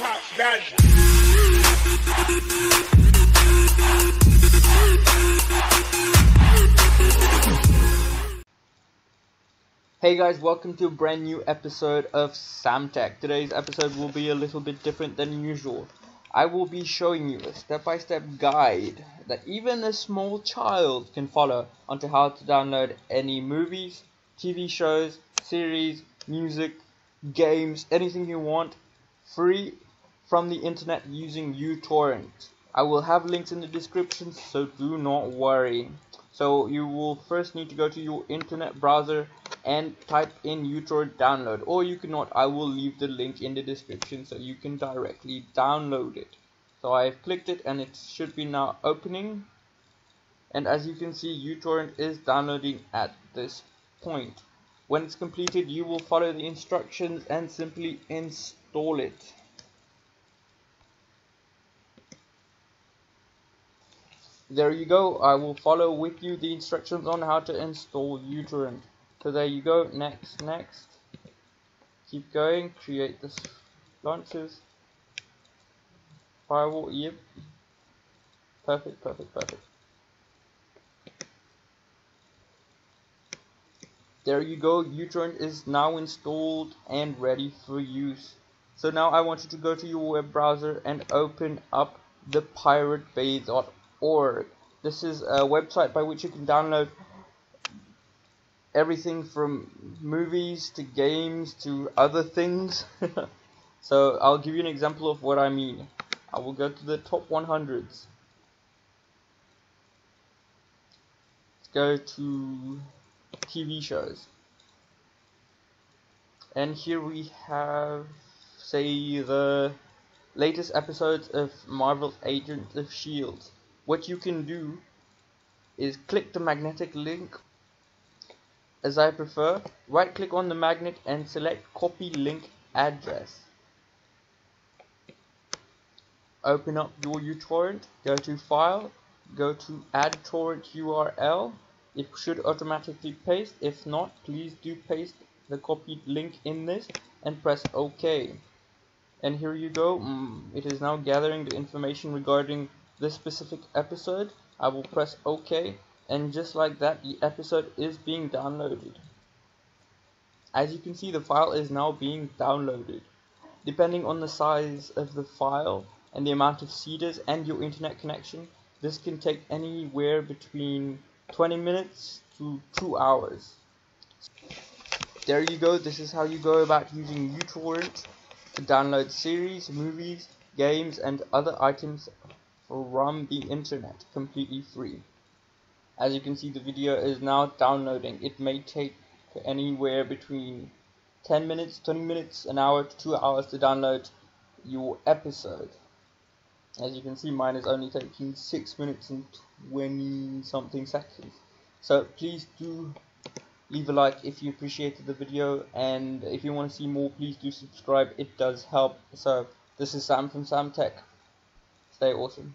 Hey guys, welcome to a brand new episode of Samtech. Today's episode will be a little bit different than usual. I will be showing you a step-by-step guide that even a small child can follow onto how to download any movies, TV shows, series, music, games, anything you want, free from the internet using uTorrent. I will have links in the description, so do not worry. So you will first need to go to your internet browser and type in uTorrent download or you cannot. I will leave the link in the description so you can directly download it. So I've clicked it and it should be now opening. And as you can see uTorrent is downloading at this point. When it's completed you will follow the instructions and simply install it there you go. I will follow with you the instructions on how to install uTorrent so there you go. Next next. Keep going. Create this launches. Firewall. Yep. Perfect perfect perfect. There you go. uTorrent is now installed and ready for use. So now I want you to go to your web browser and open up the piratebay.org this is a website by which you can download everything from movies to games to other things. so I'll give you an example of what I mean. I will go to the top 100s. Let's go to TV shows. And here we have, say, the latest episodes of Marvel's Agents of S.H.I.E.L.D. What you can do is click the magnetic link as I prefer, right click on the magnet and select copy link address. Open up your uTorrent, go to file, go to add torrent URL. It should automatically paste, if not please do paste the copied link in this and press OK. And here you go, mm, it is now gathering the information regarding this specific episode. I will press OK and just like that the episode is being downloaded. As you can see the file is now being downloaded. Depending on the size of the file and the amount of seeders and your internet connection this can take anywhere between 20 minutes to 2 hours. There you go. This is how you go about using uTorrent to download series, movies, games and other items from the internet completely free. As you can see the video is now downloading. It may take anywhere between 10 minutes 20 minutes an hour to 2 hours to download your episode. As you can see mine is only taking 6 minutes and 20 something seconds. So please do leave a like if you appreciated the video and if you want to see more please do subscribe. It does help. So this is Sam from Sam Tech. Stay awesome